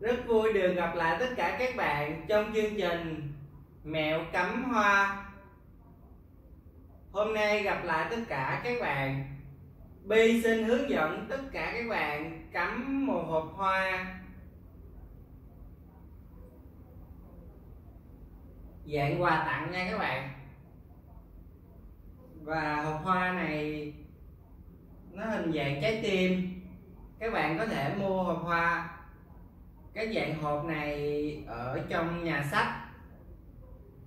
Rất vui được gặp lại tất cả các bạn trong chương trình Mẹo cắm hoa. Hôm nay gặp lại tất cả các bạn. Bi xin hướng dẫn tất cả các bạn cắm một hộp hoa. Dạng quà tặng nha các bạn. Và hộp hoa này, nó hình dạng trái tim. Các bạn có thể mua hộp hoa cái dạng hộp này ở trong nhà sách.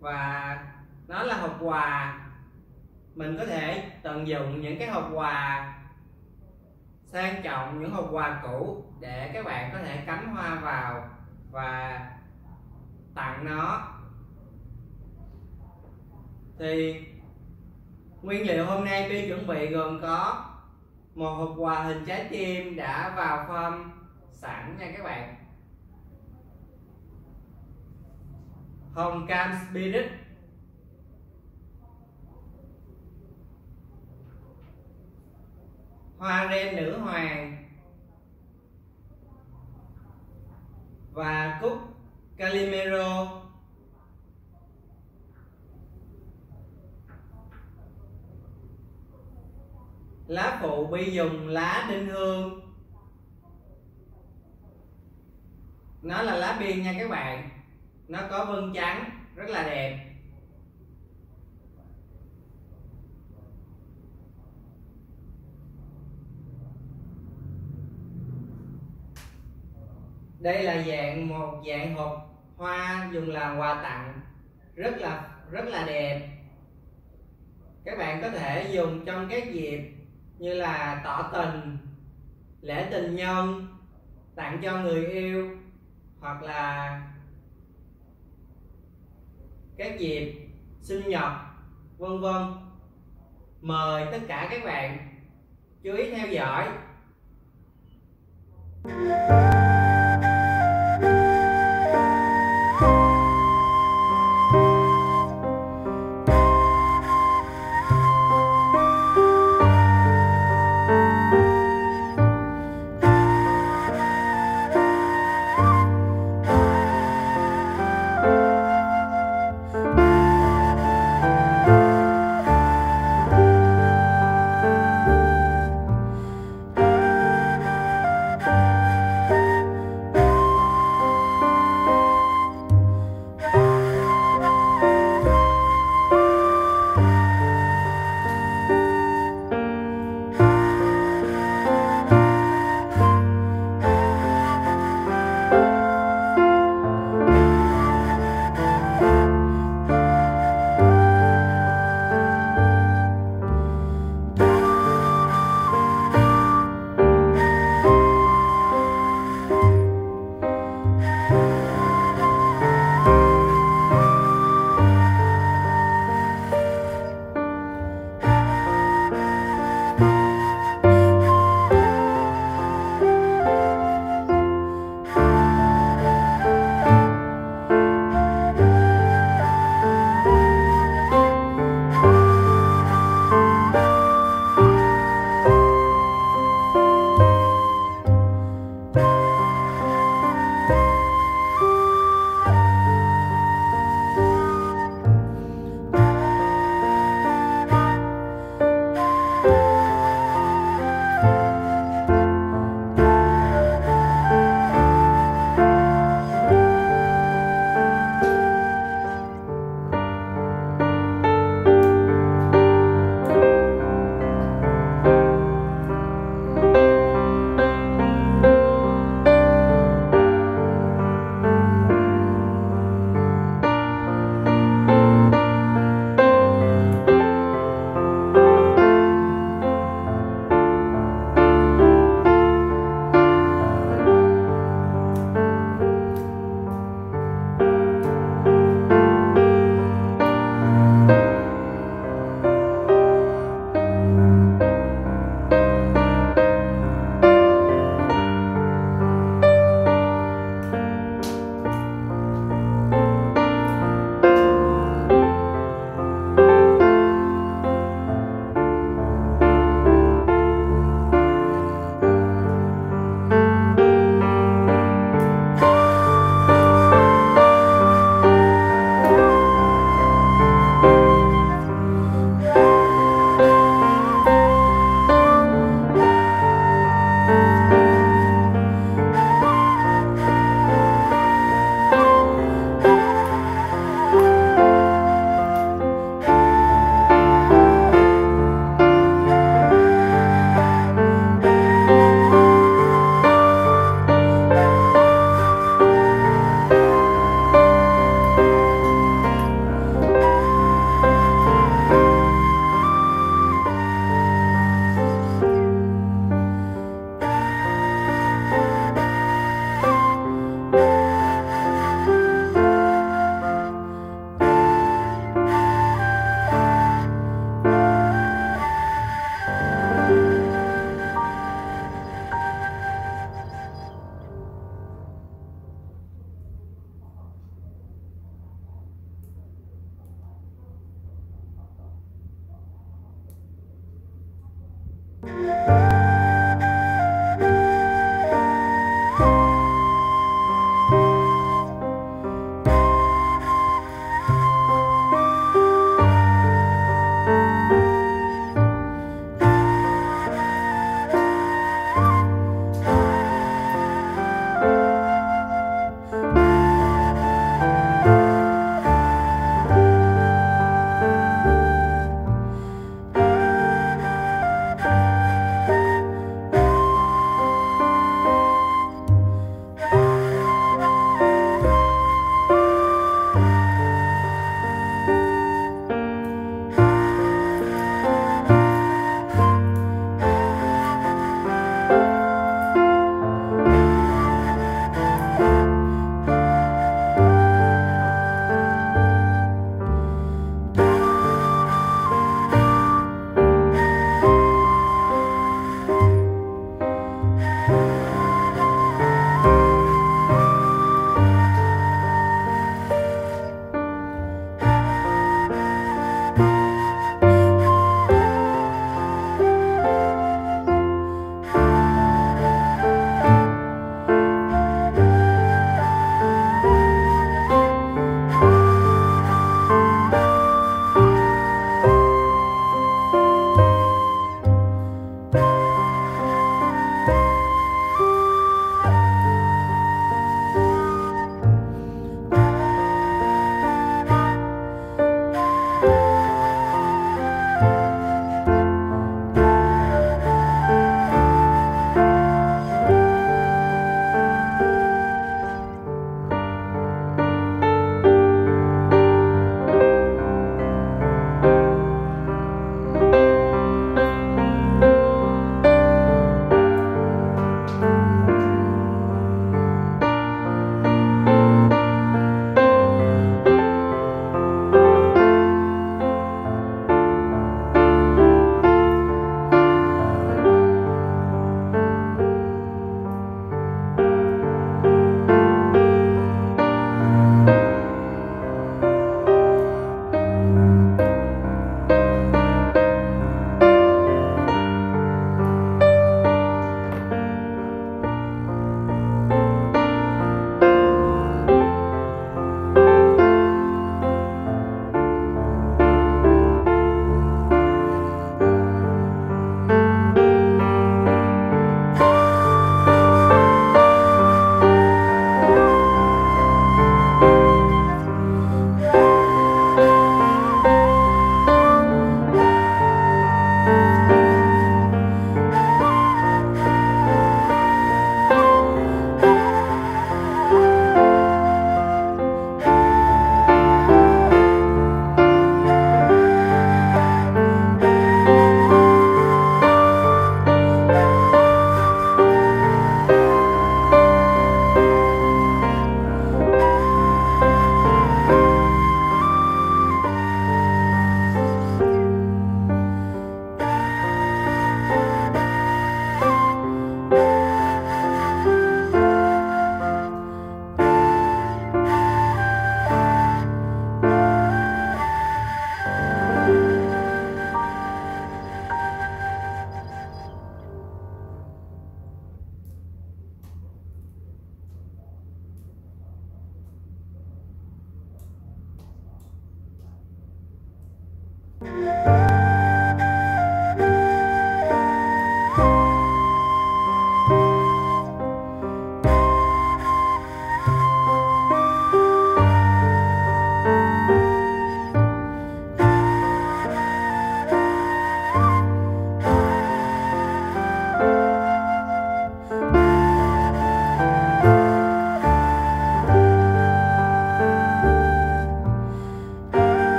Và nó là hộp quà. Mình có thể tận dụng những cái hộp quà sang trọng, những hộp quà cũ để các bạn có thể cắm hoa vào và tặng nó. Thì nguyên liệu hôm nay Bi chuẩn bị gồm có một hộp quà hình trái tim đã vào form sẵn nha các bạn. Hồng cam spirit. Hoa ren nữ hoàng. Và cúc calimero. Lá phụ bi dùng lá đinh hương. Nó là lá biên nha các bạn nó có vân trắng rất là đẹp. Đây là dạng một dạng hộp hoa dùng làm quà tặng. Rất là rất là đẹp. Các bạn có thể dùng trong các dịp như là tỏ tình, lễ tình nhân, tặng cho người yêu hoặc là các dịp, sinh nhật, vân vân. Mời tất cả các bạn chú ý theo dõi.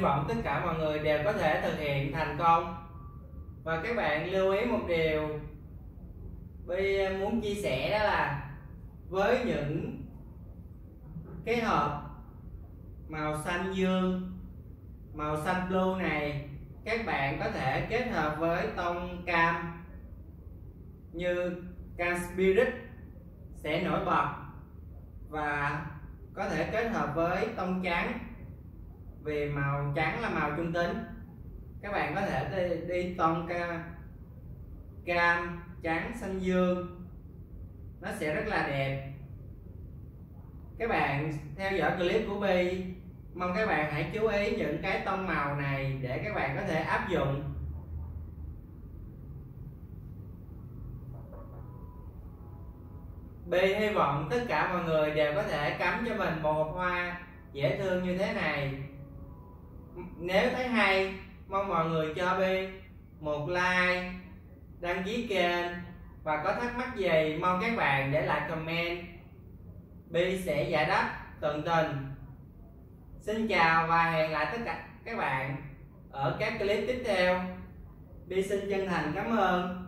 Vọng tất cả mọi người đều có thể thực hiện thành công. Và các bạn lưu ý một điều Bi à, muốn chia sẻ đó là với những cái hộp màu xanh dương, màu xanh blue này, các bạn có thể kết hợp với tông cam như cam spirit sẽ nổi bật và có thể kết hợp với tông trắng vì màu trắng là màu trung tính. Các bạn có thể đi, đi tông cam, cam trắng xanh dương. Nó sẽ rất là đẹp. Các bạn theo dõi clip của Bi mong các bạn hãy chú ý những cái tông màu này để các bạn có thể áp dụng. Bi hy vọng tất cả mọi người đều có thể cắm cho mình một hộp hoa dễ thương như thế này nếu thấy hay, mong mọi người cho Bi một like, đăng ký kênh và có thắc mắc gì, mong các bạn để lại comment. Bi sẽ giải đáp tận tình. Xin chào và hẹn lại tất cả các bạn ở các clip tiếp theo. Bi xin chân thành cảm ơn.